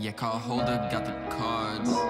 Yeah, call holder, got the cards.